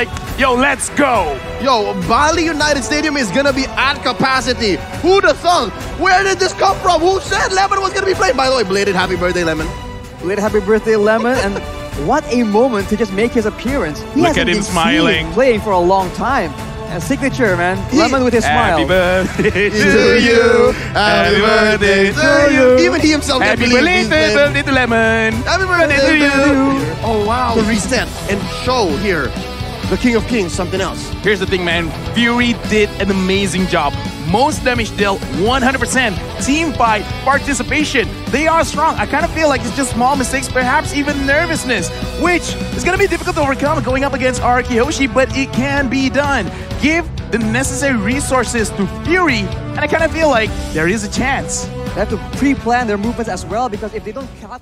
Like, yo, let's go. Yo, Bali United Stadium is gonna be at capacity. Who the have thought? Where did this come from? Who said Lemon was gonna be playing? By the way, belated happy birthday, Lemon. With happy birthday, Lemon, and what a moment to just make his appearance. He Look at him smiling. playing for a long time. And signature, man. He- Lemon with his Happy smile. Happy birthday To you, happy birthday to you. Even he himself can't Happy believe he's birthday, birthday to Lemon. Happy birthday to you. Oh wow. To reset and show here the King of Kings something else. Here's the thing, man. Fury did an amazing job. Most damage dealt 100%. Team fight, participation. They are strong. I kind of feel like it's just small mistakes, perhaps even nervousness, which is going to be difficult to overcome going up against RRQ Hoshi, but it can be done. Give the necessary resources to Fury, and I kind of feel like there is a chance. They have to pre-plan their movements as well because if they don't calculate